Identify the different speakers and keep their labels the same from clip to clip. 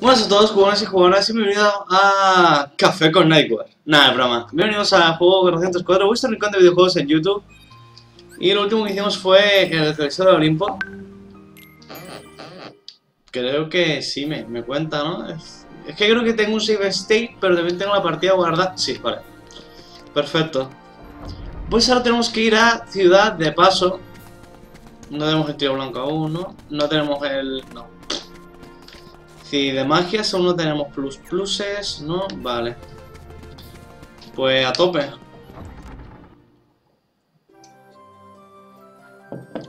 Speaker 1: Buenas a todos, jugadores y jugadoras, y bienvenidos a Café con Nightware. Nada, es broma. Bienvenidos a Juego 404, vuestro rincón de videojuegos en YouTube. Y lo último que hicimos fue el televisor de Olimpo. Creo que sí, me, me cuenta, ¿no? Es, es que creo que tengo un save state, pero también tengo la partida guardada. Sí, vale. Perfecto. Pues ahora tenemos que ir a Ciudad de Paso. No tenemos el tiro blanco aún, ¿no? No tenemos el... no. Si de magia aún no tenemos plus pluses, ¿no? Vale. Pues a tope.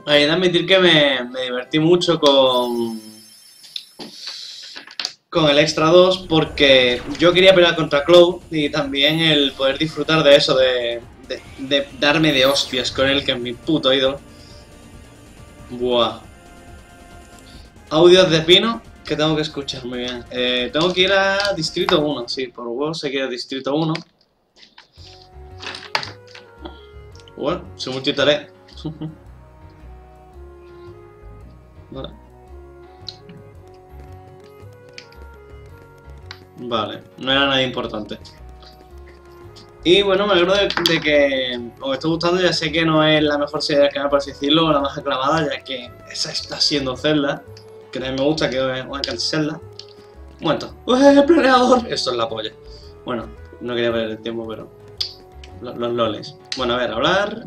Speaker 1: Hay de admitir que me, me divertí mucho con... Con el Extra 2 porque yo quería pelear contra Cloud y también el poder disfrutar de eso, de, de, de darme de hostias con él, que es mi puto ídolo. Buah. Audios de Pino que tengo que escuchar, muy bien. Eh, tengo que ir a Distrito 1, sí, por huevo sé que ir a Distrito 1. Bueno, se multitare. vale. Vale, no era nada importante. Y bueno, me alegro de, que os esté gustando, ya sé que no es la mejor serie del canal, por así decirlo, la más aclamada, ya que esa está siendo Zelda, que también me gusta que os encante Zelda. Un momento. ¡Eh, el planeador! Eso es la polla. Bueno, no quería perder el tiempo, pero... Los, los loles. Bueno, a ver, hablar...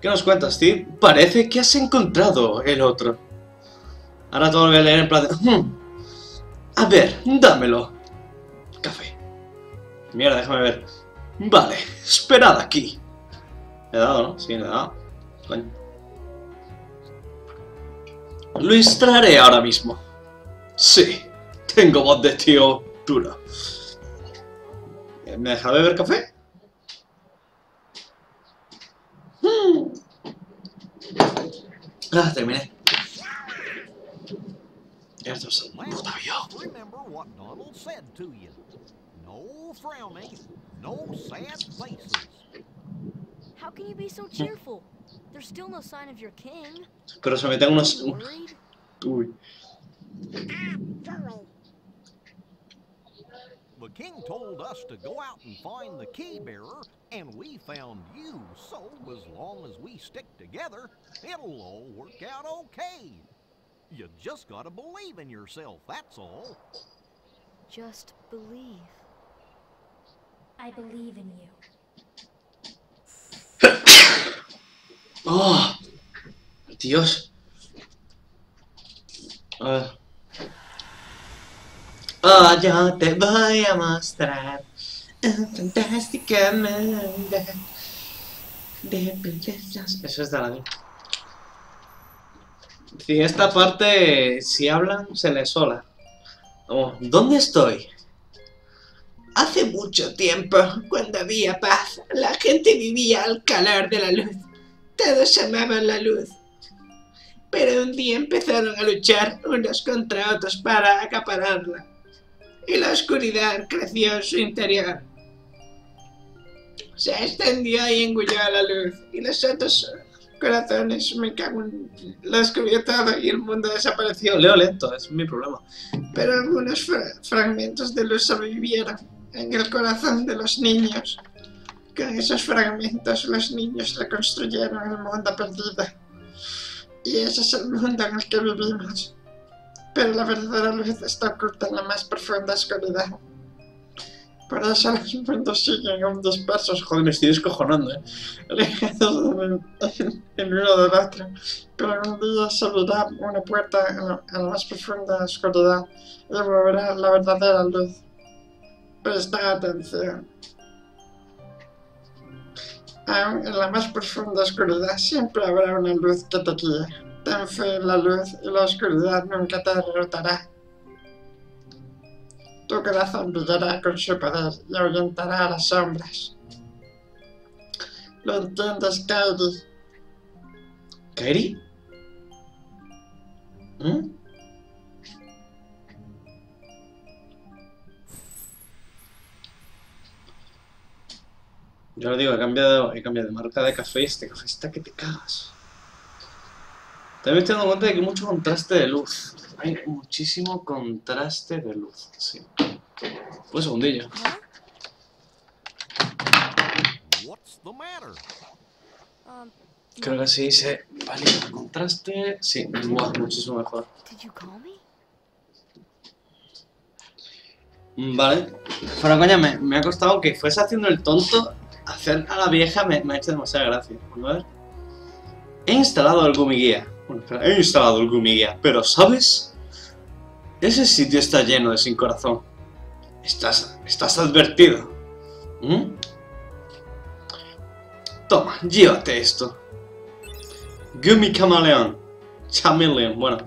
Speaker 1: ¿Qué nos cuentas, Steve? Parece que has encontrado el otro. Ahora todo lo voy a leer en plan de... "Hmm. A ver, dámelo. Café. Mierda, déjame ver. Vale, esperad aquí. Le he dado, ¿no? Sí, le he dado. Coño. Lo instalaré ahora mismo. Sí, tengo voz de tío duro. ¿Me deja beber café? Mm. Ah, terminé. Esto es un puto avión.
Speaker 2: Remember what Donald said to you. No frowning, no sad faces.
Speaker 3: How can you be so cheerful? There's still no sign of your king.
Speaker 1: Pero se meten unos...
Speaker 3: Worried?
Speaker 1: Uy.
Speaker 2: The king told us to go out and find the key bearer, and we found you. So, as long as we stick together, it'll all work out okay. You just gotta believe in yourself, that's all.
Speaker 3: Just believe.
Speaker 4: I believe in you.
Speaker 1: ¡Oh! Dios. A ver. Oh, yo te voy a mostrar un fantástico mundo de princesas. Eso es de Aladdin. Sí, esta parte, si hablan, se les sola. Oh, ¿Dónde estoy? Hace mucho tiempo, cuando había paz, la gente vivía al calor de la luz. Todos amaban la luz. Pero un día empezaron a luchar unos contra otros para acapararla. Y la oscuridad creció en su interior. Se extendió y engulló a la luz. Y los otros corazones, me cago en... Lo escribió todo y el mundo desapareció. Leo lento, es mi problema. Pero algunos fra- fragmentos de luz sobrevivieron en el corazón de los niños. Con esos fragmentos los niños reconstruyeron el mundo perdido. Y ese es el mundo en el que vivimos. Pero la verdadera luz está oculta en la más profunda oscuridad. Por eso los mundos siguen aún dispersos. Joder, me estoy descojonando, eh. Alejados el uno del otro. Pero algún día se abrirá una puerta a la, a la más profunda oscuridad y volverá la verdadera luz. Presta atención. Aún en la más profunda oscuridad siempre habrá una luz que te guíe. Ten fe en la luz y la oscuridad nunca te derrotará. Tu corazón brillará con su poder y ahuyentará a las sombras. ¿Lo entiendes, Kairi? ¿Kairi? ¿Mm? Yo lo digo, he cambiado, he cambiado de marca de café. Este café está que te cagas. También me estoy dando cuenta de que hay mucho contraste de luz. hay muchísimo contraste de luz, sí. Pues un segundillo.
Speaker 3: Huh?
Speaker 2: What's the matter?
Speaker 3: Um,
Speaker 1: Creo que así dice, vale, contraste, sí, buah, muchísimo mejor. Mm, Vale. Pero coña, me, me ha costado que fuese haciendo el tonto. Hacer a la vieja me, ha hecho demasiada gracia. A ver. He instalado el Guía. Bueno, he instalado el Guía. Pero, ¿sabes? Ese sitio está lleno de sin corazón. Estás, estás advertido. ¿Mm? Toma, llévate esto. Gumi Camaleón. Chameleon. Bueno,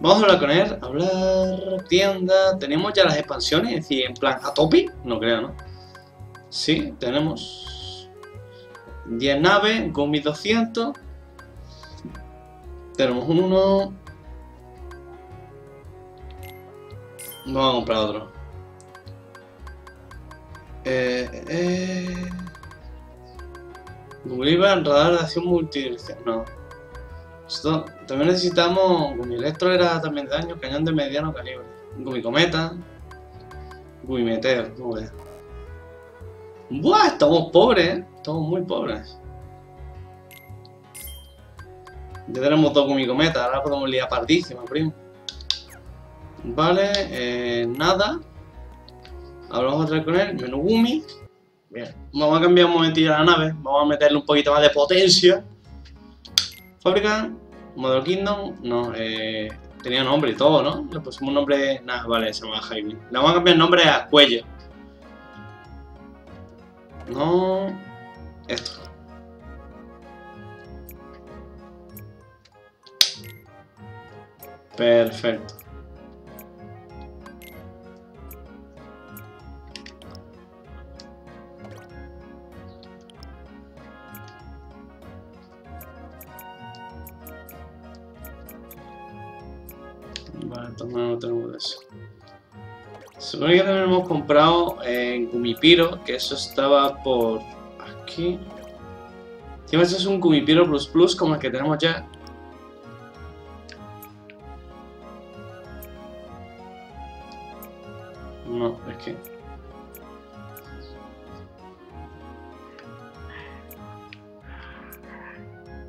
Speaker 1: Vamos a hablar con él, hablar, tienda, tenemos ya las expansiones, es decir, en plan a tope, no creo, ¿no? Sí, tenemos 10 naves, Gumi 200, tenemos un 1, vamos a comprar otro. Eh, eh, radar de acción multidirección, no. Esto, también necesitamos Gumi Electro era también daño, cañón de mediano calibre. Gumi Cometa. Gumi Meteo, muy bien. Buah, estamos pobres, ¿eh? Estamos muy pobres. Ya tenemos dos Cometa, ahora podemos liar pardísima, primo. Vale, eh, nada. Hablamos otra vez con él, menú Gumi. Bien, vamos a cambiar un momentillo la nave, vamos a meterle un poquito más de potencia. Fábrica, Model Kingdom, no, eh, tenía nombre y todo, ¿no? Le pusimos un nombre, nada, vale, se llama Jaime. Le vamos a cambiar el nombre a Cuello. No, esto. Perfecto. Vale, entonces no tenemos eso. Supone que también hemos comprado en Gumipiro, que eso estaba por aquí. Encima eso es un Gumipiro Plus Plus como el que tenemos ya. No, es que...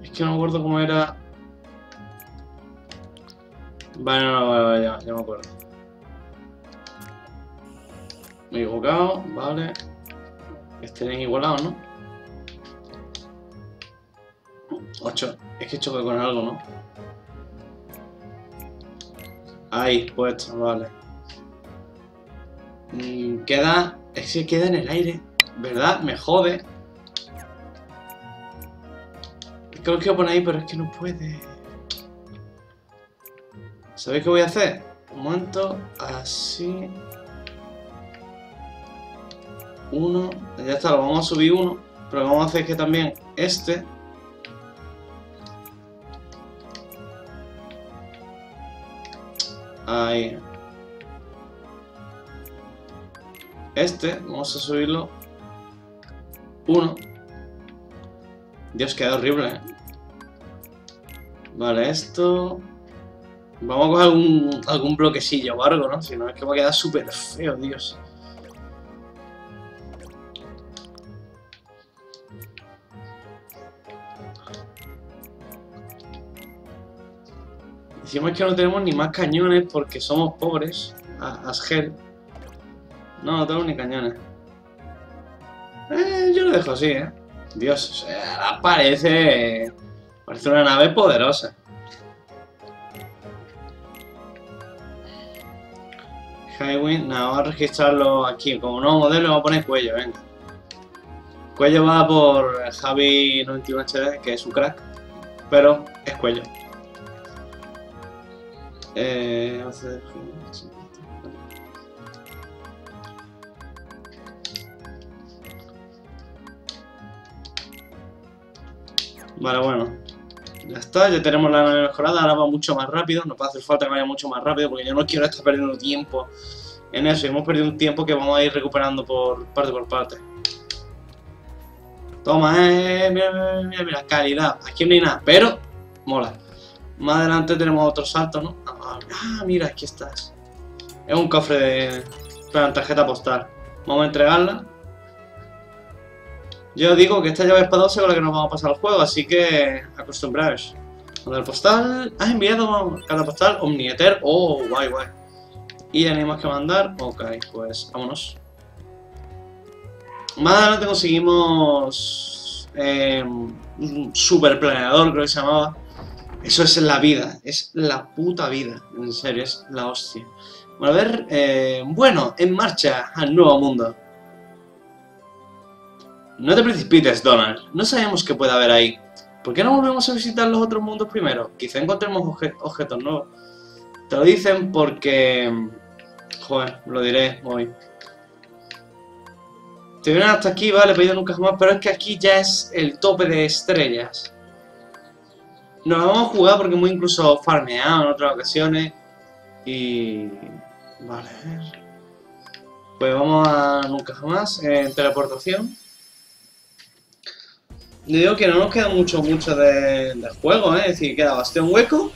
Speaker 1: Es que no me acuerdo cómo era... Vale, no, vale, vale, ya, ya me acuerdo. Me he equivocado, vale. Estén igualados, ¿no? 8. Es que choque con algo, ¿no? Ahí, puesto, vale. Mm, queda... Es que queda en el aire. ¿Verdad? Me jode. Es que lo quiero poner ahí, pero es que no puede. ¿Sabéis qué voy a hacer? Un momento, así. Uno, ya está, lo vamos a subir uno. Pero lo que vamos a hacer es que también este. Ahí. Este, vamos a subirlo. Uno. Dios, queda horrible, ¿eh? Vale, esto... Vamos a coger algún, algún bloquecillo o algo, ¿no? Si no, es que va a quedar súper feo, Dios. Decimos que no tenemos ni más cañones porque somos pobres. A- Asgel. No, no tenemos ni cañones. Eh, yo lo dejo así, ¿eh? Dios, o parece... Parece una nave poderosa. Highway, nada, vamos a registrarlo aquí. Como nuevo modelo, vamos a poner cuello, venga. Cuello va por Javi91HD, que es un crack, pero es cuello. Eh, Vale, bueno. Ya está, ya tenemos la nave mejorada, ahora va mucho más rápido, nos va a hacer falta que vaya mucho más rápido porque yo no quiero estar perdiendo tiempo en eso, hemos perdido un tiempo que vamos a ir recuperando por parte por parte. Toma, eh, mira, mira, mira, mira, calidad, aquí no hay nada, pero mola. Más adelante tenemos otro salto, ¿no? Ah, ah, mira, aquí estás. Es un cofre de... Para tarjeta postal. Vamos a entregarla. Yo digo que esta llave espadosa con la que nos vamos a pasar el juego, así que acostumbraos. el postal. Has enviado cada postal Omnieter. Oh, guay, guay. Y más que mandar. Ok, pues vámonos. Más adelante conseguimos eh, un super planeador, creo que se llamaba. Eso es la vida, es la puta vida, en serio, es la hostia. Bueno, a ver, eh, bueno, en marcha al nuevo mundo. No te precipites, Donald, no sabemos qué puede haber ahí. ¿Por qué no volvemos a visitar los otros mundos primero? Quizá encontremos objetos nuevos. Te lo dicen porque... Joder, lo diré hoy. Te vienen hasta aquí, vale, pedido nunca jamás, pero es que aquí ya es el tope de estrellas. Nos vamos a jugar porque hemos incluso farmeado en otras ocasiones. Y... Vale. Pues vamos a nunca jamás en teleportación. Le digo que no nos queda mucho, mucho de, juego, ¿eh? Es decir, queda bastión hueco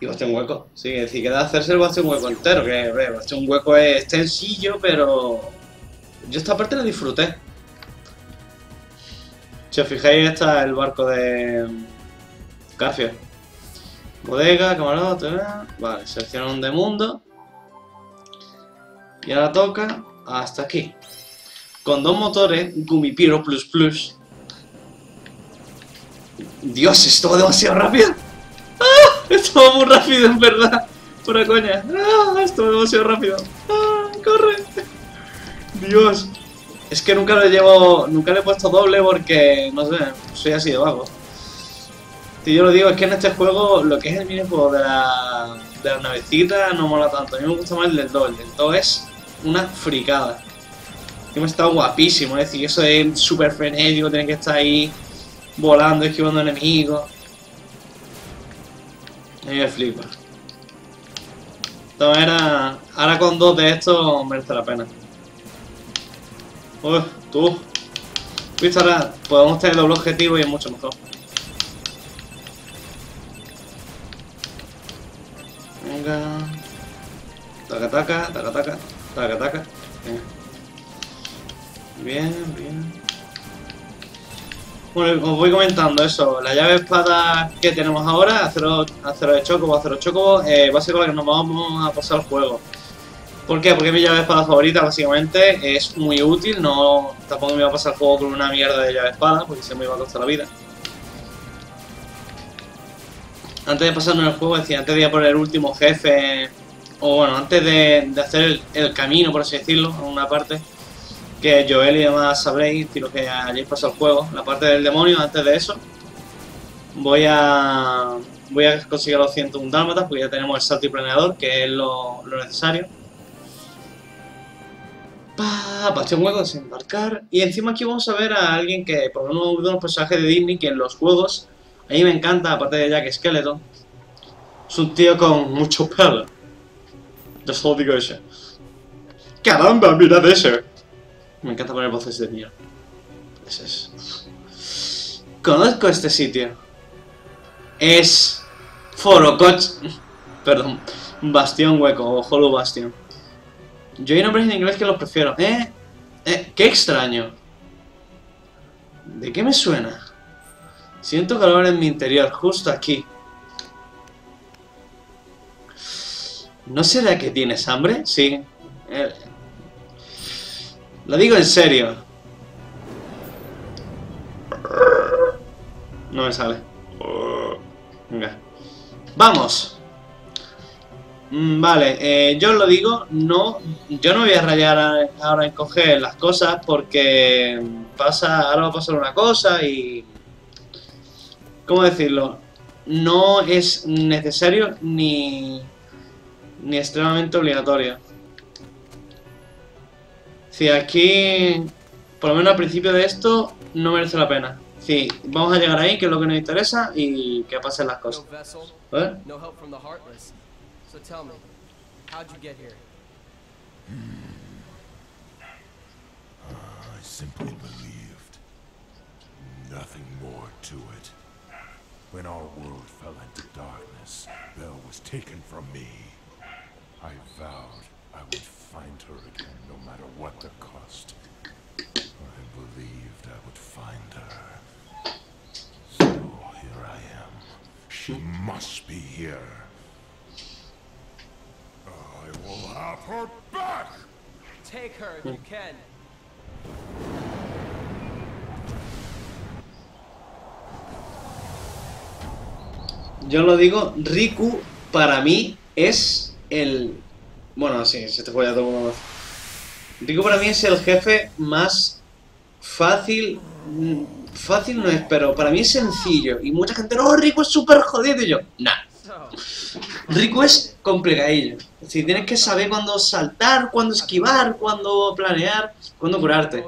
Speaker 1: y bastión hueco. Sí, es decir, queda hacerse el bastión hueco entero, que, bastión hueco es sencillo, pero yo esta parte la disfruté. Si os fijáis, está el barco de Garfio. Bodega, camarote, vale, selecciona de mundo. Y ahora toca hasta aquí. Con dos motores, Gumipiro Plus Plus. Dios, esto va demasiado rápido. ¡Ah! Esto va muy rápido, en verdad. Pura coña. ¡Ah! Esto va demasiado rápido. ¡Ah! ¡Corre! Dios. Es que nunca le llevo. Nunca le he puesto doble porque. No sé, soy así de vago. Si yo lo digo, es que en este juego lo que es el minijuego de la, de la navecita no mola tanto. A mí me gusta más el del 2. El del 2 es una fricada. Que me está guapísimo. Es decir, eso es súper frenético, tiene que estar ahí volando, esquivando enemigos. A mí me flipa. Todas maneras, ahora con dos de estos merece la pena. Uy, tú. Viste, ahora podemos tener doble objetivo y es mucho mejor. Taca, taca, taca, taca, taca. Bien, bien. Bueno, os voy comentando eso. La llave espada que tenemos ahora, acero, acero de chocobo, acero chocobo, eh, nos vamos a pasar el juego. ¿Por qué? Porque mi llave espada favorita, básicamente, es muy útil. No, tampoco me iba a pasar el juego con una mierda de llave espada, porque se me iba a costar la vida. Antes de pasarme el juego, decía, antes de ir a por el último jefe, o bueno, antes de, hacer el, camino, por así decirlo, en una parte, que Joel y demás sabréis, lo que hayáis pasado el juego, la parte del demonio, antes de eso, voy a voy a conseguir los 101 dálmatas, porque ya tenemos el salto y planeador, que es lo, necesario. Pa, un hueco, desembarcar. Y encima aquí vamos a ver a alguien que, por uno de los personajes de Disney, que en los juegos, a mí me encanta, aparte de Jack Skeleton, es un tío con mucho pelo. Yo solo digo eso. ¡Caramba, mirad eso! Me encanta poner voces de mierda. Ese es. Conozco este sitio. Es. Forococh. Perdón. Bastión hueco o Hollow Bastion. Yo hay nombres en inglés que los prefiero. ¿Eh? ¿Eh? ¡Qué extraño! ¿De qué me suena? Siento calor en mi interior, justo aquí. ¿No será que tienes hambre? Sí. Eh, lo digo en serio. No me sale. Venga. ¡Vamos! Mm, vale, eh, yo lo digo, no, yo no voy a rayar ahora en coger las cosas porque pasa, ahora va a pasar una cosa y... ¿Cómo decirlo? No es necesario ni, ni extremadamente obligatorio. Si aquí, por lo menos al principio de esto, no merece la pena. Sí, vamos a llegar ahí, que es lo que nos interesa, y que pasen las cosas. ¿Eh?
Speaker 5: I simply believed. Nothing more to it. When our world fell into darkness, Belle was taken from me. I vowed I would find her again no matter what the cost. I believed I would find her. So here I am. She must be here. I will have her back!
Speaker 6: Take her if you can.
Speaker 1: Yo lo digo, Riku para mí es el... Bueno, sí, se te juega todo el mundo. Riku para mí es el jefe más fácil... mm, Fácil no es, pero para mí es sencillo. Y mucha gente, no, Riku es súper jodido. Y yo, nah. Riku es complicadillo. Si tienes que saber cuándo saltar, cuándo esquivar, cuándo planear, cuándo curarte.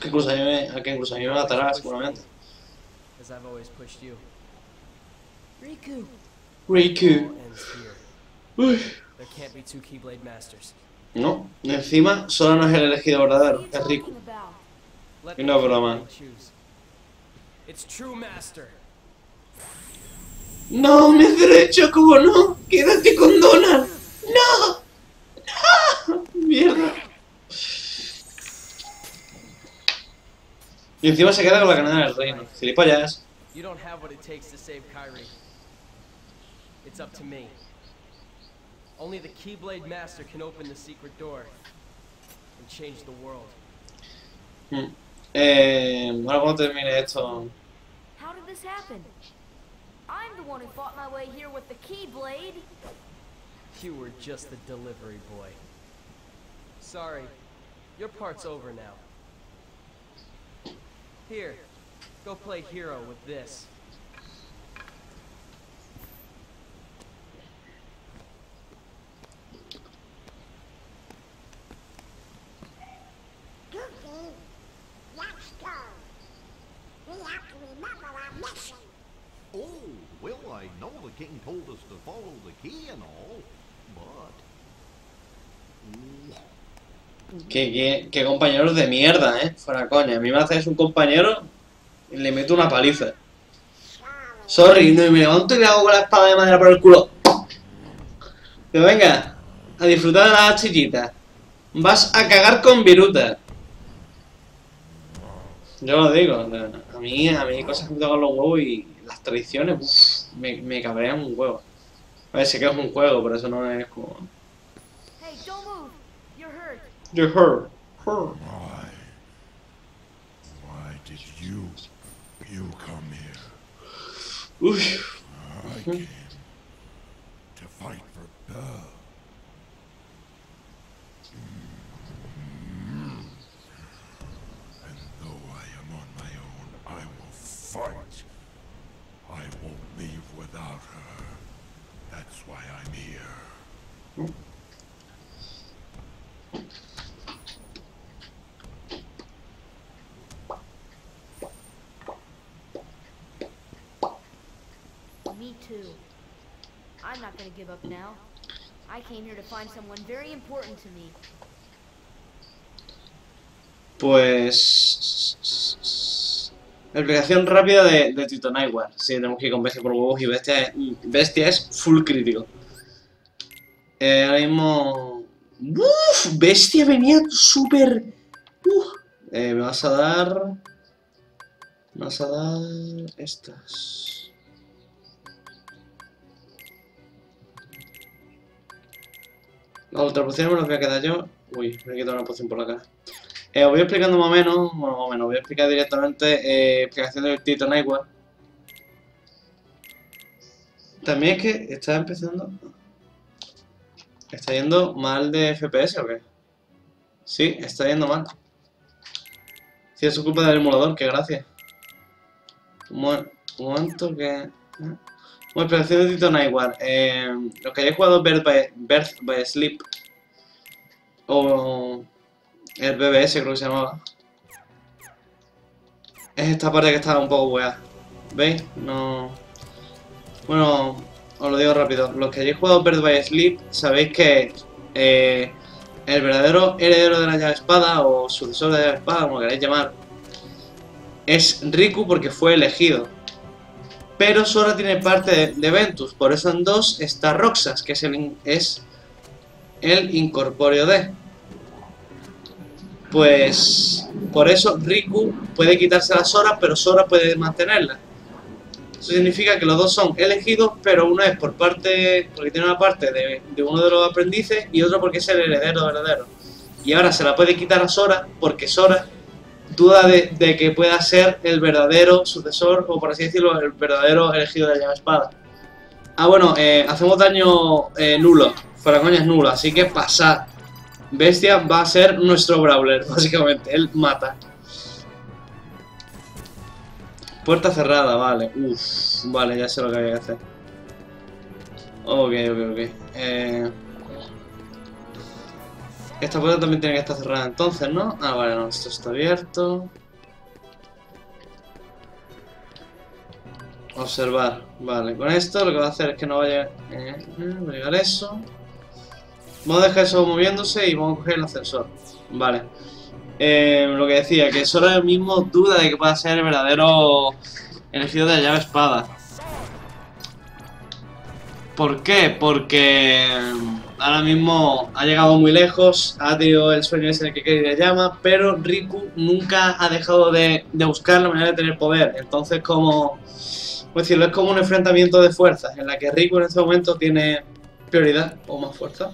Speaker 1: Que incluso a me, que incluso a mí me seguramente.
Speaker 6: As I've always pushed you.
Speaker 3: Riku.
Speaker 1: Riku.
Speaker 6: Ends here.
Speaker 1: Uy. No, encima solo no es el elegido verdadero, es Riku. Y no
Speaker 6: the
Speaker 1: broma. No, mis derechos, ¿cómo no? Quédate con Donald. No. No. Mierda. Y encima se queda con la cadena del reino. Gilipollas.
Speaker 6: You don't have what it takes to save Kyrie. It's up to me. Only the Keyblade Master can open the secret door and change the world.
Speaker 1: Mm. Eh, ahora cuando termine esto...
Speaker 3: How did this happen? I'm the one who fought my way here with the Keyblade.
Speaker 6: You were just the delivery boy. Sorry, your part's over now. Here, go play hero with this.
Speaker 2: I but...
Speaker 1: Que, que, que compañeros de mierda, eh. Fuera coña. A mí me haces un compañero y le meto una paliza. Sorry, no, y me levanto y le hago con la espada de madera por el culo. Que venga, a disfrutar de las chillitas. Vas a cagar con viruta. Yo lo digo, a mí, a mí hay cosas que me tocan los huevos y las tradiciones uf, me, me cabrean un huevo. A ver, sé que es un juego, pero eso no es como...
Speaker 3: Hey, don't move. You're hurt.
Speaker 1: You're hurt. Hurt.
Speaker 5: Why? Why did you, you come here?
Speaker 1: Uy.
Speaker 5: I came to fight for Belle. And though I am on my own, I will fight. I won't leave without her. That's why I'm here.
Speaker 3: Me too.
Speaker 1: Pues... Explicación rápida de, de Tito Nightware. Sí, tenemos que ir con bestia por huevos y bestia, es- bestia es full crítico. Eh, ahora mismo... Uf, bestia venía súper... Uf. Eh, me vas a dar... Me vas a dar... Estas. La otra poción me las voy a quedar yo. Uy, me he quitado una poción por cara. Eh, os voy explicando más o menos, bueno, más o menos, voy a explicar directamente eh, explicación del Tito Nightware. También es que está empezando... ¿Está yendo mal de FPS o qué? Sí, está yendo mal. Sí, es culpa del emulador, que gracias. Un, mo- un momento que... Bueno, explicación de Tito Nightware. Eh, los que hayáis jugado Birth by, Sleep o el BBS creo que se llamaba. Es esta parte que está un poco weá. ¿Veis? No... Bueno, os lo digo rápido. Los que hayáis jugado Birth by Sleep sabéis que eh, el verdadero heredero de la llave espada o sucesor de la llave espada, como queráis llamar, es Riku porque fue elegido. Pero Sora tiene parte de, Ventus, por eso en 2 está Roxas, que es el, es el incorpóreo de. Pues por eso Riku puede quitarse a Sora, pero Sora puede mantenerla. Eso significa que los dos son elegidos, pero uno es por parte, porque tiene una parte de, de uno de los aprendices y otro porque es el heredero verdadero. Y ahora se la puede quitar a Sora porque Sora duda de, que pueda ser el verdadero sucesor, o por así decirlo, el verdadero elegido de la espada. Ah, bueno, eh, hacemos daño eh, nulo, fuera coña nulo, así que pasad. Bestia va a ser nuestro Brawler, básicamente, él mata. Puerta cerrada, vale. Uff, vale, ya sé lo que había que hacer. Ok, ok, ok. Eh... Esta puerta también tiene que estar cerrada entonces, ¿no? Ah, vale, no, esto está abierto. Observar, vale. Con esto lo que va a hacer es que no vaya... Eh, eh, va a llegar eso. Vamos a dejar eso moviéndose y vamos a coger el ascensor. Vale. Eh, lo que decía, que solo el mismo duda de que pueda ser el verdadero elegido de la llave espada. ¿Por qué? Porque ahora mismo ha llegado muy lejos, ha tenido el sueño ese en el que quería llama, pero Riku nunca ha dejado de, de buscar la manera de tener poder. Entonces, como, pues decirlo, es como un enfrentamiento de fuerzas, en la que Riku en este momento tiene prioridad o más fuerza.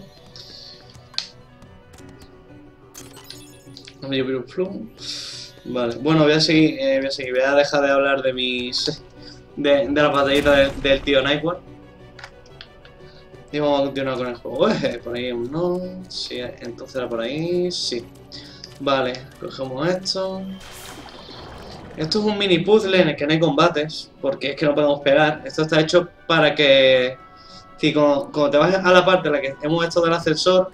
Speaker 1: Vale, bueno, voy a seguir, eh, voy a seguir, voy a dejar de hablar de mis. de, de la batallita del, del tío Nightwar. Y vamos a continuar con el juego. Eh, por ahí un no. Sí, entonces era por ahí. Sí. Vale, cogemos esto. Esto es un mini puzzle en el que no hay combates, porque es que no podemos pegar. Esto está hecho para que. Si cuando, cuando te vas a la parte en la que hemos hecho del ascensor,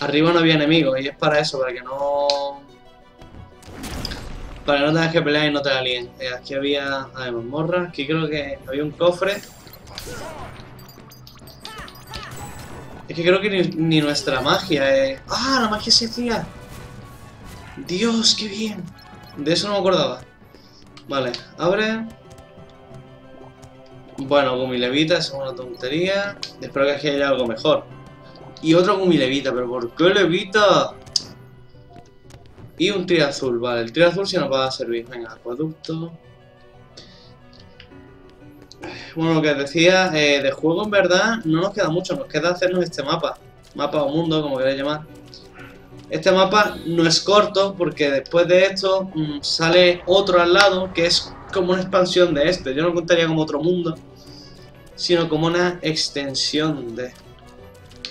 Speaker 1: arriba no había enemigos, y es para eso, para que no. Para que no tengas que pelear y no te la líen. Eh, aquí había. Ah, mazmorra. Aquí creo que había un cofre. Es que creo que ni, nuestra magia eh. ¡Ah! La magia se hacía. Dios, qué bien. De eso no me acordaba. Vale, abre. Bueno, Gumilevita es una tontería. Espero que aquí haya algo mejor. Y otro Gumilevita, pero ¿por qué Levita? Y un tiro azul, vale. El tiro azul sí nos va a servir. Venga, acueducto. Bueno, lo que decía, eh, de juego en verdad no nos queda mucho, nos queda hacernos este mapa. Mapa o mundo, como queráis llamar. Este mapa no es corto porque después de esto mm, sale otro al lado que es como una expansión de este. Yo no contaría como otro mundo, sino como una extensión de...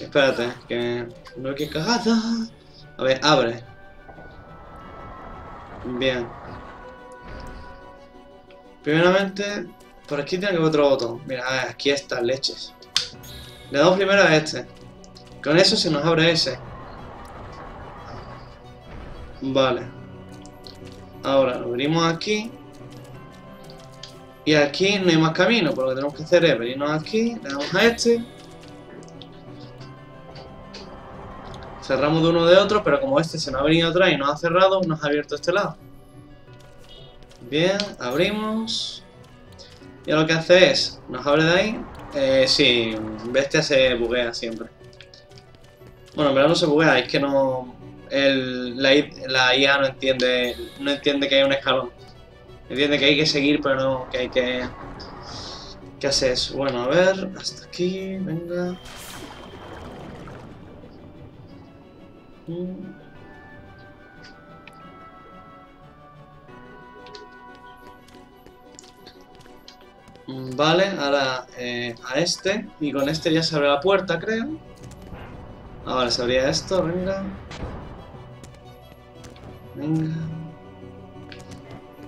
Speaker 1: Espérate, que... No que cagada. A ver, abre. Bien. Primeramente, por aquí tiene que haber otro botón. Mira, a ver, aquí está, leches. Le damos primero a este. Con eso se nos abre ese. Vale. Ahora lo venimos aquí. Y aquí no hay más camino, pero lo que tenemos que hacer es venirnos aquí, le damos a este. Cerramos de uno de otro, pero como este se nos ha venido atrás y nos ha cerrado, nos ha abierto este lado. Bien, abrimos. Y lo que hace es, nos abre de ahí. Eh, sí, Bestia se buguea siempre. Bueno, en verdad no se buguea, es que no... La, IA no entiende, no entiende que hay un escalón. Entiende que hay que seguir, pero no que hay que... ¿Qué hace eso? Bueno, a ver, hasta aquí, venga. Mm. Vale, ahora eh, a este. Y con este ya se abre la puerta, creo. Ah, vale, se abría esto, venga. Venga.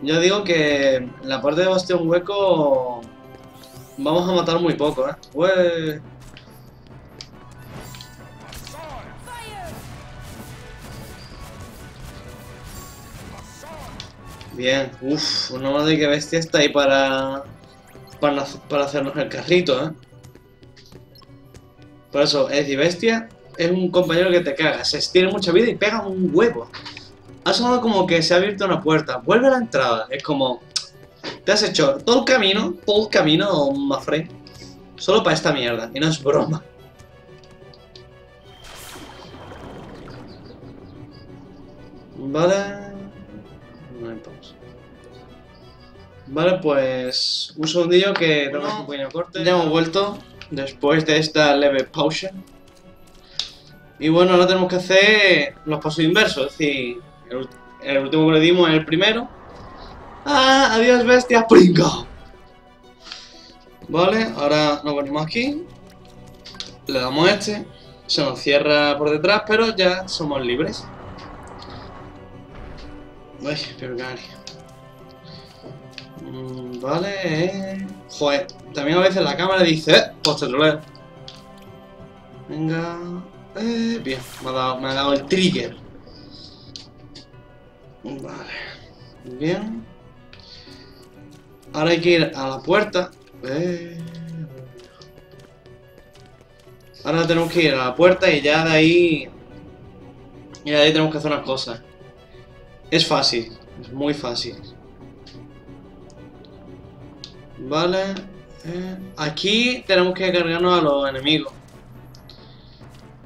Speaker 1: Yo digo que la parte de bastión hueco vamos a matar muy poco, ¿eh? Ué. Bien, uff, no de que bestia está ahí para, para, hacernos el carrito, ¿eh? Por eso, es decir, bestia es un compañero que te caga, se tiene mucha vida y pega un huevo. Ha sonado como que se ha abierto una puerta, vuelve a la entrada, es como... Te has hecho todo el camino, todo el camino, Mafre, solo para esta mierda, y no es broma. Vale. Vale, pues un segundillo que tengo un pequeño corte. Ya hemos vuelto después de esta leve pausa. Y bueno, ahora tenemos que hacer los pasos inversos, es decir, el, último que le dimos es el primero. ¡Ah! ¡Adiós, bestia! ¡Pringa! Vale, ahora nos venimos aquí. Le damos este. Se nos cierra por detrás, pero ya somos libres. Uy, pero cari. Mm, Vale, eh. Joder, también a veces la cámara dice, eh, pues troleo. Venga. Eh, bien, me ha, dado, me ha dado el trigger. Vale. Bien. Ahora hay que ir a la puerta. Eh. Ahora tenemos que ir a la puerta y ya de ahí... Y de ahí tenemos que hacer unas cosas. Es fácil, es muy fácil. Vale. eh, Aquí tenemos que cargarnos a los enemigos.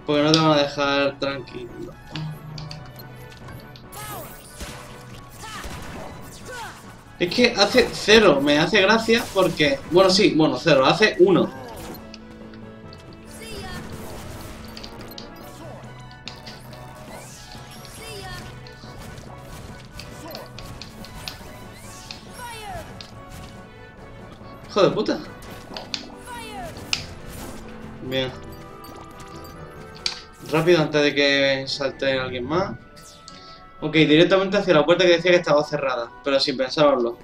Speaker 1: Porque no te van a dejar tranquilo. Es que hace cero, me hace gracia porque... Bueno, sí, bueno, cero, hace uno. De puta. Bien. Rápido antes de que salte alguien más. Ok, directamente hacia la puerta que decía que estaba cerrada, pero sin pensároslo.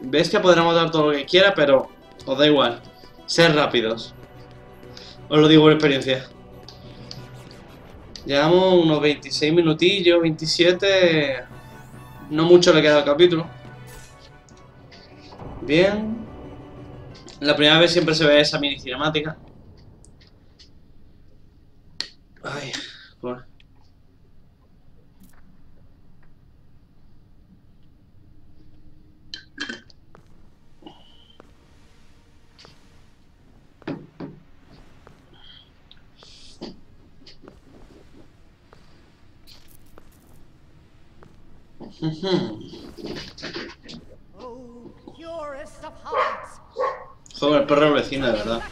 Speaker 1: Bestia podremos dar todo lo que quiera, pero os da igual. Ser rápidos. Os lo digo por experiencia. Llevamos unos 26 minutillos, 27. No mucho le queda al capítulo. Bien. La primera vez siempre se ve esa mini cinemática. Ay, joder. Ujú. Joder, el perro vecino, de verdad.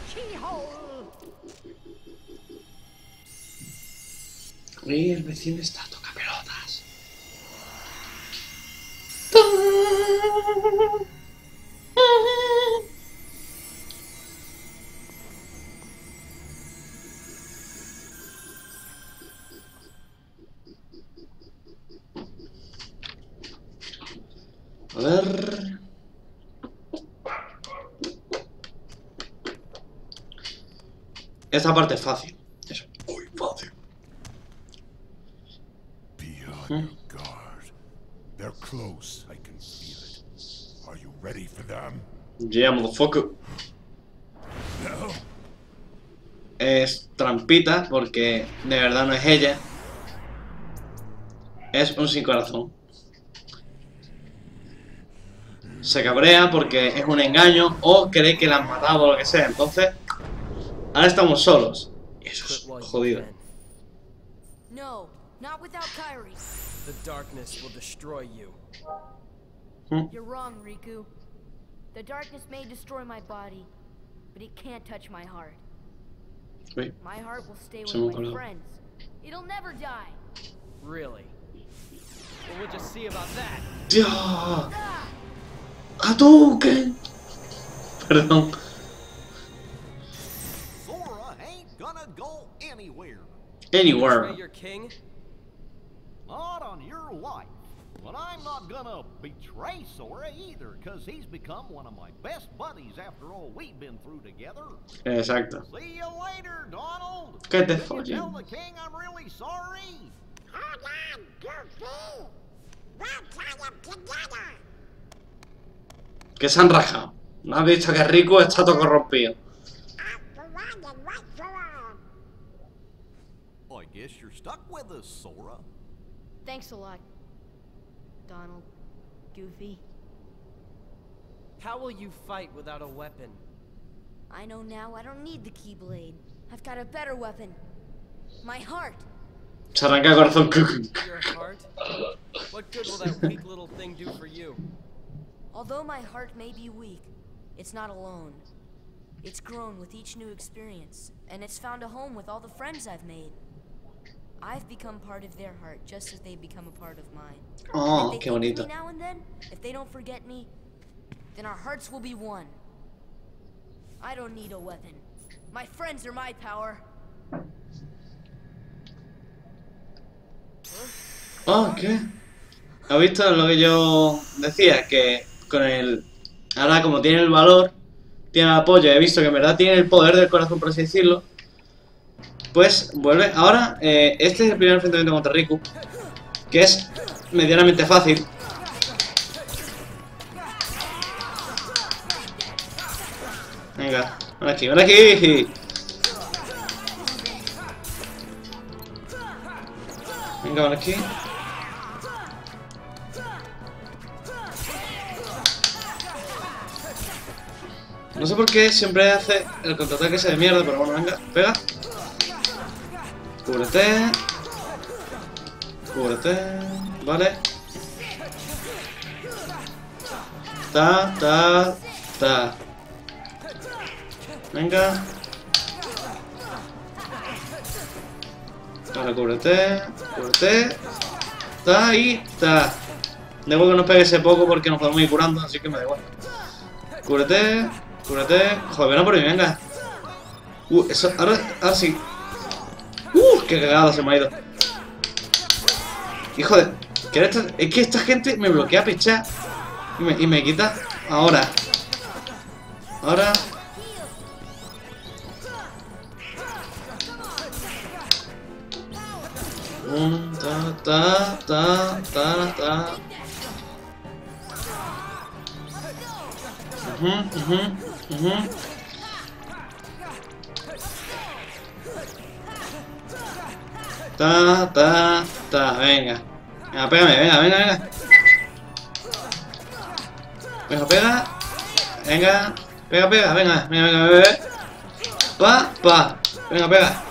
Speaker 1: Y el vecino está toca pelotas. A ver. Esta parte es fácil. Es muy fácil.
Speaker 5: Be on your guard. They're close. I can feel it. Are you ready for them?
Speaker 1: Yeah, motherfucker.
Speaker 5: No.
Speaker 1: Es trampita porque de verdad no es ella. Es un sin corazón. Se cabrea porque es un engaño o cree que la han matado o lo que sea. Entonces, ahora estamos solos. Eso es jodido.
Speaker 3: No, not without Kyrie.
Speaker 6: The darkness will destroy you.
Speaker 3: You're wrong, Riku. The darkness may destroy my body, but it can't touch my heart. My heart will stay with my friends. It'll never die.
Speaker 6: Really? Well, we'll just see about that.
Speaker 1: ¡Dios! ¡Hadouken! Perdón.
Speaker 2: Gonna go anywhere.
Speaker 6: Betray
Speaker 1: Anywhere.
Speaker 6: your king?
Speaker 2: Not on your life. But I'm not gonna betray Sora either, cause he's become one of my best buddies after all we've been through together.
Speaker 1: Exacto.
Speaker 2: See you later, Donald.
Speaker 1: Que te
Speaker 2: Can tell the king I'm really sorry?
Speaker 7: Hold on, Goofy. We'll tie them together.
Speaker 1: Que se han rajado. No has visto que Rico está todo corrompido.
Speaker 7: I'll go on and wait for them.
Speaker 2: I guess you're stuck with us, Sora.
Speaker 3: Thanks a lot, Donald. Goofy.
Speaker 6: How will you fight without a weapon?
Speaker 3: I know now I don't need the Keyblade. I've got a better weapon. My heart.
Speaker 1: Se arranca el corazón.
Speaker 6: Your heart? What good will that weak little thing do for you?
Speaker 3: Although my heart may be weak, it's not alone. It's grown with each new experience, and it's found a home with all the friends I've made. I've become part of their heart just as they've become a part of mine.
Speaker 1: Oh, qué bonito.
Speaker 3: me now and then, if they don't forget me, then our hearts will be one. I don't need a weapon. My friends are my power.
Speaker 1: Oh, ¿qué? ¿Has visto lo que yo decía? Que con el... Ahora como tiene el valor, tiene el apoyo, he visto que en verdad tiene el poder del corazón, por así decirlo. Pues vuelve. Ahora, eh, este es el primer enfrentamiento contra Riku. Que es medianamente fácil. Venga, ven aquí, ven aquí. Venga, ven aquí. No sé por qué siempre hace el contraataque ese de mierda, pero bueno, venga, pega. Cúbrete. Cúbrete. Vale. Ta, ta, ta. Venga. Ahora cúbrete. Cúbrete. Ta y ta. Igual que nos pegue ese poco porque nos podemos ir curando, así que me da igual. Cúbrete. Cúbrete. Joder, a por mí, venga. Uh, eso, ahora, ahora sí. Uh, qué cagada se me ha ido. Hijo de... ¿qué era esta- Es que esta gente me bloquea pichar y me, quita... Ahora. Ahora. Ta, ta, ta, ta, ta. Ujú, ujú, ujú. Ta, ta, ta, venga. Venga, pégame, venga, venga, venga. Venga, pega. Venga, pega, pega, venga, venga, venga, venga. Pa, pa. Venga, pega.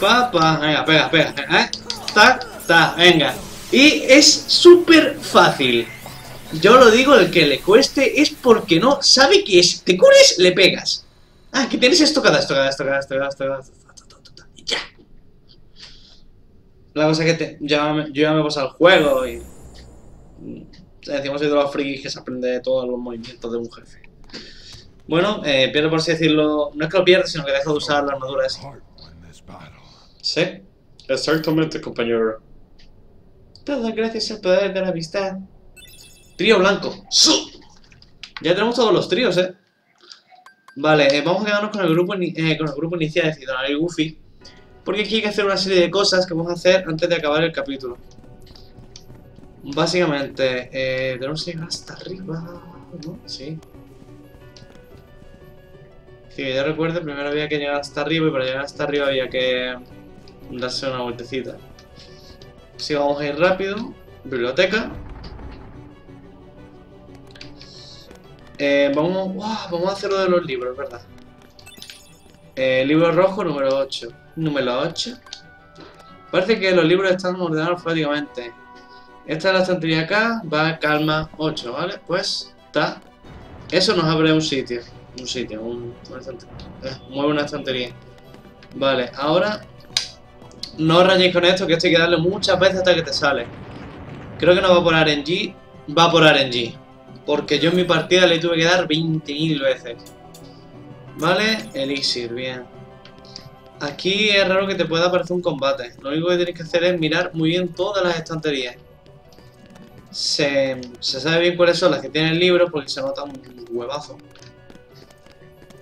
Speaker 1: Pa, pa. Venga, pega, pega. ¿eh? Ta, ta, venga. Y es súper fácil. Yo lo digo, el que le cueste es porque no sabe que es. Te cures, le pegas. Ah, que tienes estocada, estocada, estocada, estocada, estocada. Y ya. La cosa es que te- ya me- yo ya me he pasado el juego y. mm, Decimos soy de los frikis que se aprende todos los movimientos de un jefe. Bueno, eh, pierdo por así decirlo. No es que lo pierda, sino que dejo de usar la armadura esa. Sí, exactamente, compañero. Todo gracias al poder de la amistad. Trío blanco. ¡Sí! Ya tenemos todos los tríos, ¿eh? Vale, eh, vamos a quedarnos con el grupo, eh, con el grupo inicial, es decir, Donald y Goofy. Porque aquí hay que hacer una serie de cosas que vamos a hacer antes de acabar el capítulo. Básicamente, eh, tenemos que llegar hasta arriba, ¿no? Sí. Sí, yo recuerdo, primero había que llegar hasta arriba y para llegar hasta arriba había que darse una vueltecita. Así vamos a ir rápido. Biblioteca. Eh, vamos, vamos a hacer lo de los libros, ¿verdad? Eh, libro rojo número 8. Número 8. Parece que los libros están ordenados alfabéticamente. Esta es la estantería acá, va calma 8, ¿vale? Pues está. Eso nos abre un sitio. Un sitio, un, una. Eh, mueve una estantería. Vale, ahora no rayéis con esto, que esto hay que darle muchas veces hasta que te sale. Creo que no va por RNG, va por RNG. Porque yo en mi partida le tuve que dar 20.000 veces. Vale, Elixir, bien. Aquí es raro que te pueda aparecer un combate. Lo único que tienes que hacer es mirar muy bien todas las estanterías. Se, se sabe bien cuáles son las que tienen libros porque se nota un huevazo.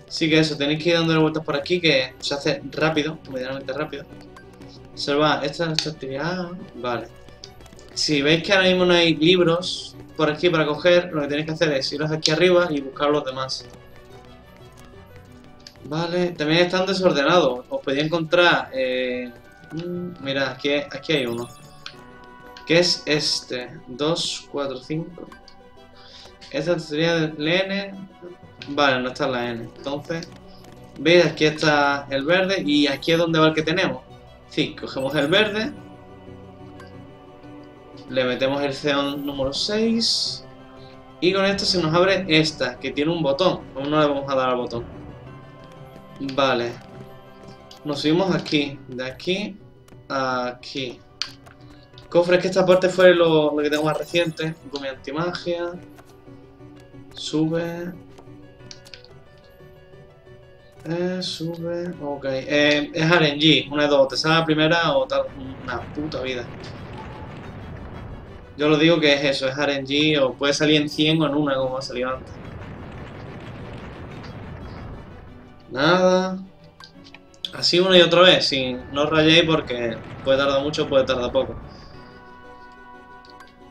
Speaker 1: Así que eso, tenéis que ir dándole vueltas por aquí que se hace rápido, medianamente rápido. Observad, esta es actividad. Vale. Si veis que ahora mismo no hay libros por aquí para coger, lo que tenéis que hacer es iros aquí arriba y buscar los demás. Vale, también están desordenados. Os podía encontrar. Eh, mm, mira, aquí, aquí hay uno. Que es este. 2, 4, 5. Esta sería el N. Vale, no está la N. Entonces, ¿veis? Aquí está el verde y aquí es donde va el que tenemos. Sí, cogemos el verde. Le metemos el Xeon número 6. Y con esto se nos abre esta, que tiene un botón. Aún no le vamos a dar al botón. Vale. Nos subimos aquí. De aquí a aquí. Cofre, es que esta parte fue lo, lo que tengo más reciente. Gumi antimagia. Sube. Eh, sube. Ok. Eh, es RNG. Una de dos. Te sale la primera o tal. Una puta vida. Yo lo digo que es eso. Es RNG o puede salir en 100 o en una como ha salido antes. Nada. Así una y otra vez. Sí, no os rayéis porque puede tardar mucho, puede tardar poco.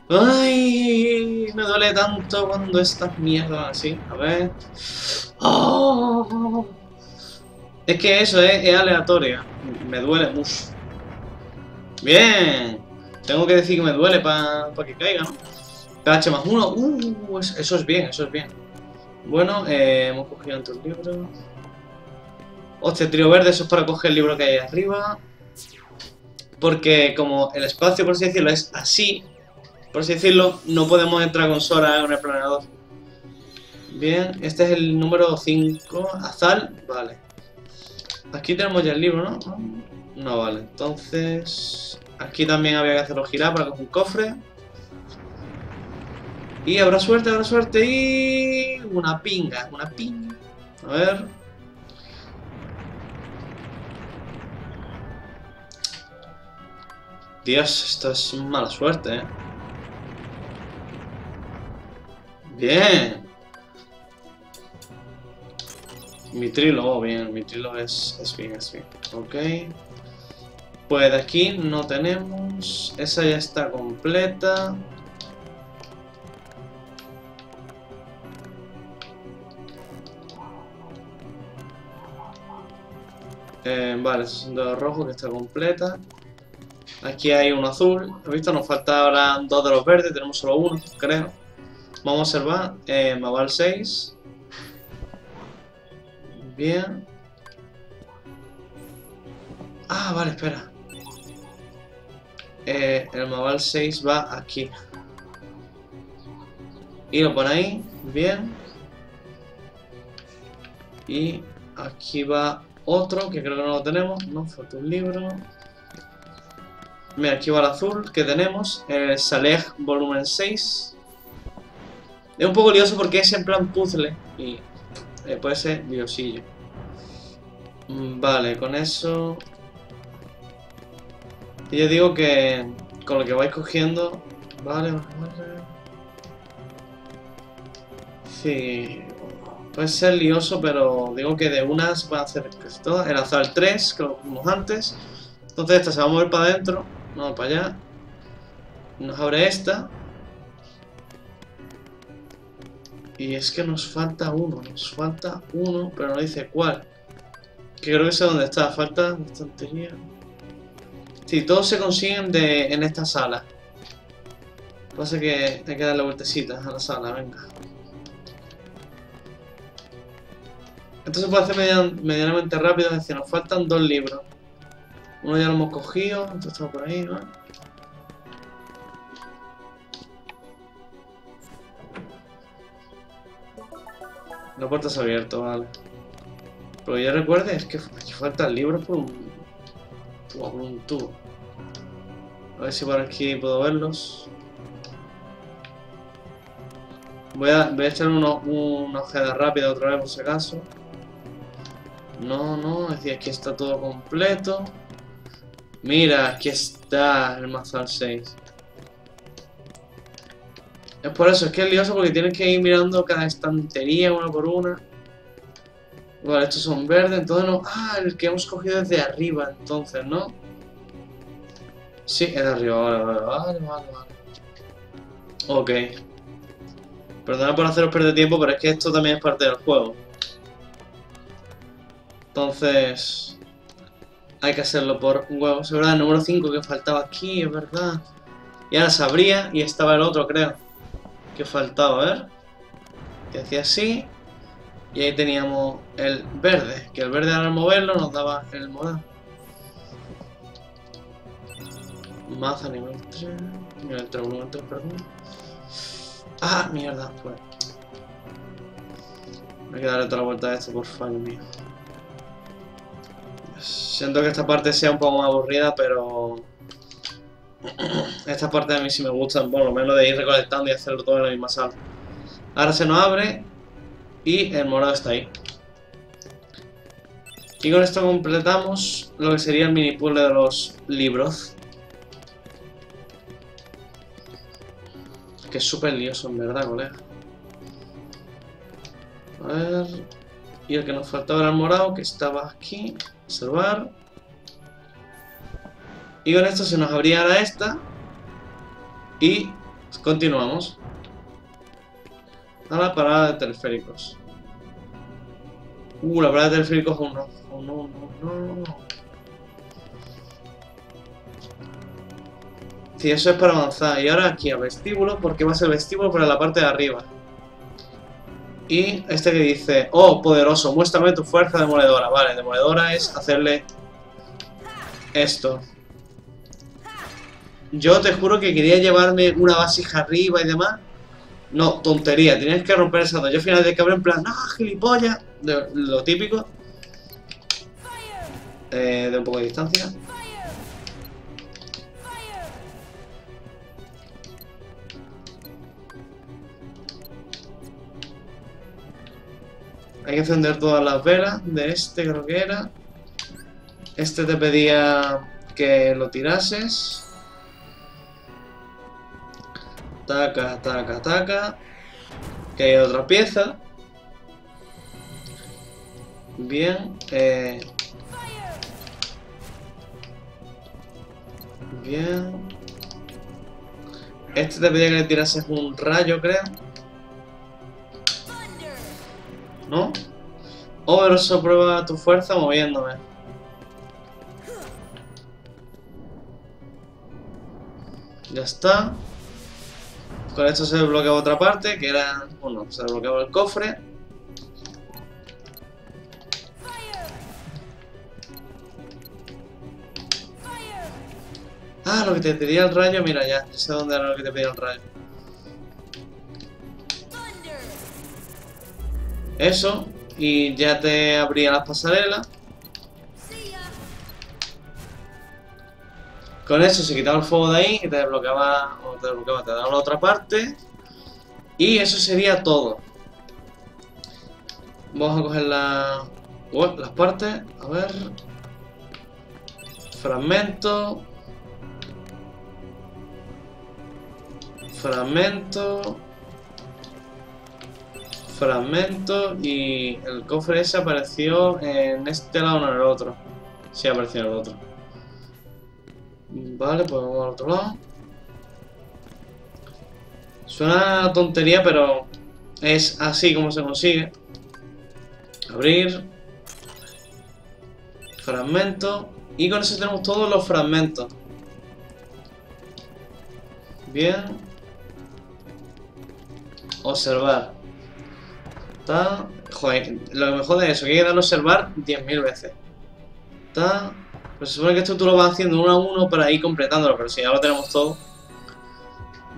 Speaker 1: ¡Ay! Me duele tanto cuando estas mierdas así. A ver. ¡Oh! Es que eso es, es aleatorio. Me duele mucho. Bien. Tengo que decir que me duele para que caiga, ¿no? PH más uno. Uh, es- eso es bien, eso es bien. Bueno, eh, hemos cogido antes el libro. Hostia, trío verde, eso es para coger el libro que hay arriba. Porque como el espacio, por así decirlo, es así, por así decirlo, no podemos entrar con Sora en el planeador. Bien, este es el número 5. Azal, vale. Aquí tenemos ya el libro, ¿no? No, vale. Entonces, aquí también había que hacerlo girar para coger un cofre. Y habrá suerte, habrá suerte y... Una pinga, una pinga. A ver... Dios, esto es mala suerte, ¿eh? Bien. Mi trilo, oh, bien, mi trilo es, es bien, es bien. Ok. Pues de aquí no tenemos. Esa ya está completa. Eh, vale, es un dedo rojo que está completa. Aquí hay uno azul. ¿Has visto? Nos falta ahora dos de los verdes. Tenemos solo uno, creo. Vamos a observar. Eh, Maval 6. Bien. Ah, vale, espera. Eh, el Maval 6 va aquí. Y lo pone ahí. Bien. Y aquí va otro, que creo que no lo tenemos. No, falta un libro. Aquí va el azul que tenemos. El Saleh volumen 6. Es un poco lioso porque es en plan puzzle. Y eh, puede ser liosillo. Mm, Vale, con eso... Y yo digo que con lo que vais cogiendo... Vale, vale, vale. Sí... Puede ser lioso, pero digo que de una se puede hacer todas. El azar 3, que vimos antes. Entonces esta se va a mover para adentro. No, para allá. Nos abre esta. Y es que nos falta uno. Nos falta uno, pero no dice cuál. Que creo que sé dónde está. Falta estantería. Sí, todos se consiguen de, en esta sala. Pasa que hay que darle vueltecitas a la sala, venga. Esto se puede hacer median- medianamente rápido, es decir, nos faltan dos libros. Uno ya lo hemos cogido, otro está por ahí, ¿no? La puerta se ha abierto, vale. Pero ya recuerde, es que aquí faltan libros por un... por un tubo. A ver si por aquí puedo verlos. Voy a, voy a echar uno- una ojeada rápida otra vez por si acaso. No, no, es decir, aquí está todo completo. Mira, aquí está el Mazal 6. Es por eso, es que es lioso porque tienes que ir mirando cada estantería una por una. Vale, estos son verdes, entonces no... Ah, el que hemos cogido es de arriba, entonces, ¿no? Sí, es de arriba, vale, vale, vale, vale, vale. Ok. Perdona por haceros perder tiempo, pero es que esto también es parte del juego. Entonces... Hay que hacerlo por un huevo. Es verdad, número 5 que faltaba aquí, es verdad. Y ahora se abría y estaba el otro, creo. Que faltaba, a ver. que hacía así. Y ahí teníamos el verde, que el verde al moverlo nos daba el morado. Maza nivel 3. Nivel 3, nivel 3, perdón. Ah, mierda, pues. Hay que darle otra vuelta a esto por fallo mío. Siento que esta parte sea un poco más aburrida, pero... Esta parte a mí sí me gusta, por lo menos de ir recolectando y hacerlo todo en la misma sala. Ahora se nos abre y el morado está ahí. Y con esto completamos lo que sería el mini puzzle de los libros. Que es súper lioso, en verdad, colega. A ver... Y el que nos faltaba era el morado, que estaba aquí. Observar. Y con esto se nos ahora esta. Y continuamos. A la parada de teleféricos. Uh, la parada de teleféricos aún no. Oh, no, no, no. Sí, eso es para avanzar. Y ahora aquí a vestíbulo, porque va a ser vestíbulo para la parte de arriba. Y este que dice, oh, poderoso, muéstrame tu fuerza demoledora. Vale, demoledora es hacerle esto. Yo te juro que quería llevarme una vasija arriba y demás. No, tontería, tienes que romper esa dos. Yo al final de que en plan, no, gilipollas, de, lo típico. Eh, de un poco de distancia. Hay que encender todas las velas de este, creo que era. Este te pedía que lo tirases. Taca, taca, taca. Que hay otra pieza. Bien. Eh... Bien. Este te pedía que le tirases un rayo, creo. ¿No? O pero eso prueba tu fuerza moviéndome. Ya está. Con esto se desbloqueaba otra parte, que era... Bueno, se desbloqueaba el cofre. Ah, lo que te pedía el rayo, mira ya, ya sé dónde era lo que te pedía el rayo. Eso, y ya te abría las pasarelas. Con eso se quitaba el fuego de ahí y te desbloqueaba, te desbloqueaba, te daba la otra parte. Y eso sería todo. Vamos a coger la, las partes. A ver. Fragmento. Fragmento. Fragmento. Y el cofre ese apareció en este lado, no en el otro. Sí, apareció en el otro. Vale, pues vamos al otro lado. Suena tontería, pero es así como se consigue. Abrir. Fragmento. Y con eso tenemos todos los fragmentos. Bien. Observar. Joder, lo que me jode es eso, que hay que darle a observar 10.000 veces. Está. Pues se supone que esto tú lo vas haciendo uno a uno para ir completándolo, pero si ya lo tenemos todo.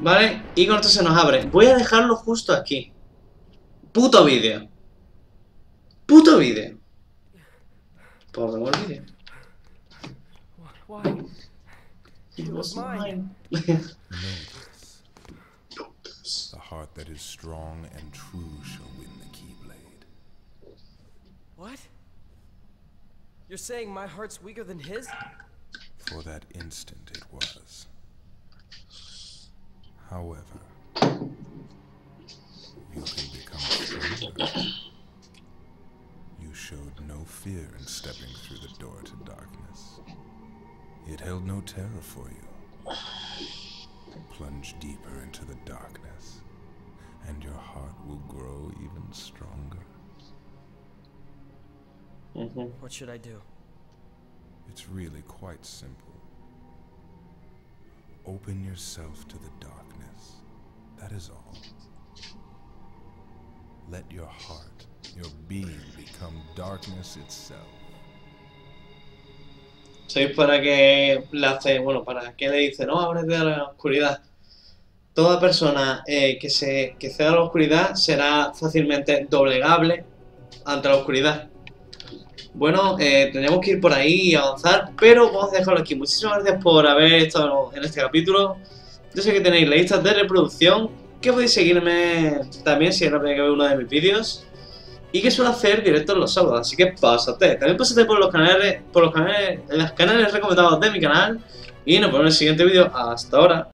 Speaker 1: ¿Vale? Y con esto se nos abre. Voy a dejarlo justo aquí. Puto vídeo. Puto vídeo. Por el vídeo. It was
Speaker 6: mine.
Speaker 5: The heart that is strong and true shall.
Speaker 6: What? You're saying my heart's weaker than his?
Speaker 5: For that instant it was. However, you can become stronger. You showed no fear in stepping through the door to darkness. It held no terror for you. Plunge deeper into the darkness, and your heart will grow even stronger.
Speaker 1: Ujú.
Speaker 6: What should I do?
Speaker 5: It's really quite simple. Open yourself to the darkness. That is all. Let your heart, your being become darkness itself.
Speaker 1: Para que le hace, bueno, para que le dice, no, ábrete a la oscuridad. Toda persona eh, que se que ceda a la oscuridad será fácilmente doblegable ante la oscuridad. Bueno, eh, tendríamos que ir por ahí y avanzar, pero vamos a dejarlo aquí. Muchísimas gracias por haber estado en este capítulo. Yo sé que tenéis listas de reproducción, que podéis seguirme también si es la primera que veis uno de mis vídeos. Y que suelo hacer directos los sábados, así que pásate. También pásate por los canales, por los canales, los canales recomendados de mi canal. Y nos vemos en el siguiente vídeo. Hasta ahora.